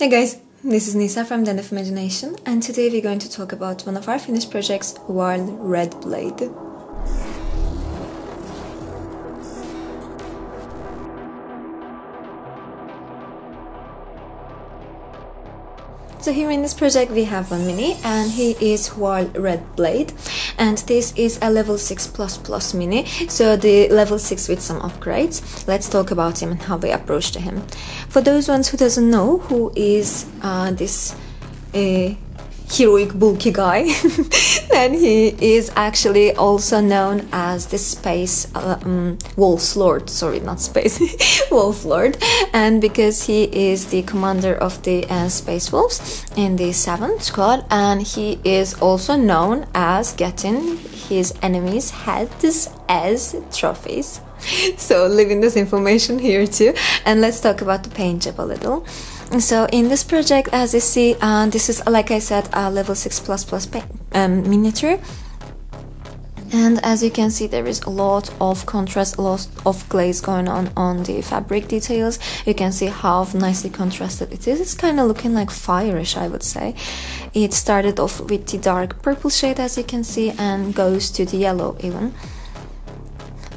Hey guys, this is Nisa from Den of Imagination, and today we're going to talk about one of our finished projects, Hvarl Red Blade. So here in this project we have one mini and he is Hvarl Red Blade and this is a level 6 plus plus mini so the level 6 with some upgrades. Let's talk about him and how we approach to him. For those ones who doesn't know who is uh, this uh, heroic bulky guy. And he is actually also known as the space uh, um, wolf lord. Sorry not space wolf lord. And because he is the commander of the uh, space wolves in the seventh squad and he is also known as getting his enemies heads as trophies. So leaving this information here too. And let's talk about the paint job a little so in this project as you see uh, this is like I said a level 6 plus plus um, miniature. And as you can see there is a lot of contrast a lot of glaze going on on the fabric details. You can see how nicely contrasted it is. It's kind of looking like fireish I would say. It started off with the dark purple shade as you can see and goes to the yellow even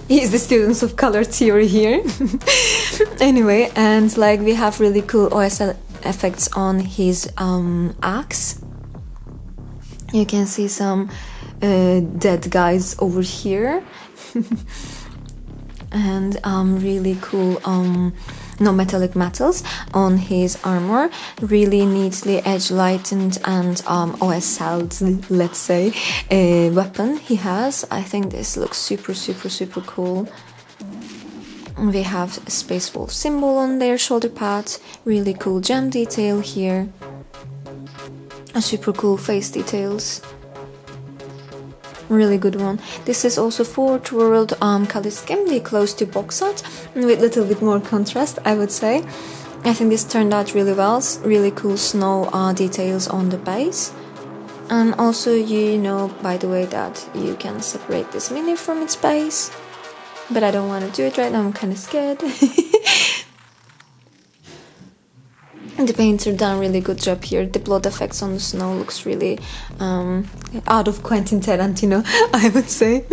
he's the students of color theory here. Anyway and like we have really cool OSL effects on his um, axe. You can see some uh, dead guys over here. And um, really cool um, no metallic metals on his armor really neatly edge lightened and um, OSL'd let's say a weapon he has. I think this looks super super super cool. We have a Space Wolf symbol on their shoulder pads. Really cool gem detail here. Super cool face details really good one. This is also Forge World um, scheme, close to box art with a little bit more contrast, I would say. I think this turned out really well, really cool snow uh, details on the base. And also you know, by the way, that you can separate this mini from its base. But I don't want to do it right now, I'm kind of the painter done really good job here. The blood effects on the snow looks really um, out of quentin tarantino i would say.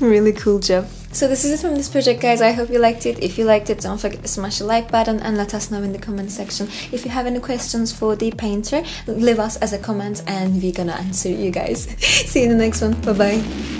Really cool job. So this is it from this project guys. I hope you liked it. If you liked it don't forget to smash the like button and let us know in the comment section. If you have any questions for the painter leave us as a comment and we're gonna answer you guys. See you in the next one. Bye bye